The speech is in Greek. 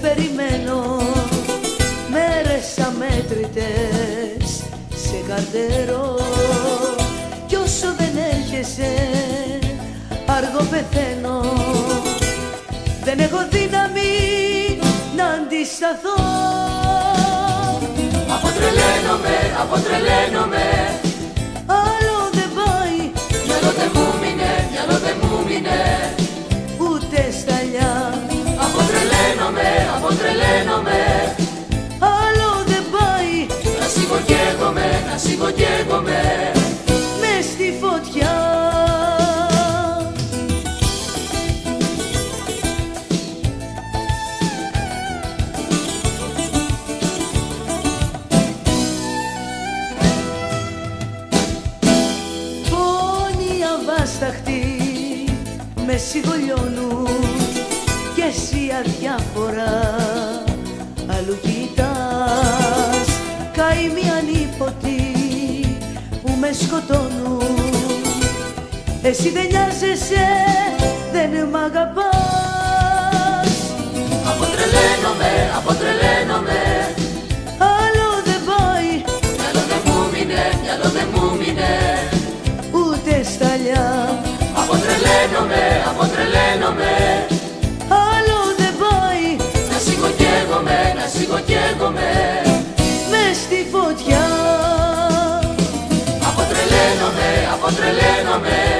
σε περιμένω μέρες αμέτρητες σε καρτερό κι όσο δεν έρχεσαι αργό πεθαίνω. Δεν έχω δύναμη να αντισταθώ. Αποτρελαίνομαι, αποτρελαίνομαι. Άλλο δεν πάει. Μυαλό δεν μου μείνε, μυαλό δεν μου μείνε με σιγολιώνουν και εσύ αδιάφορα. Αλλού κοιτάς καημοί ανίποτη που με σκοτώνουν. Εσύ δεν νοιάζεσαι, δεν μ' αγαπάς Αποτρελαίνομαι, αποτρελαίνομαι Άλλο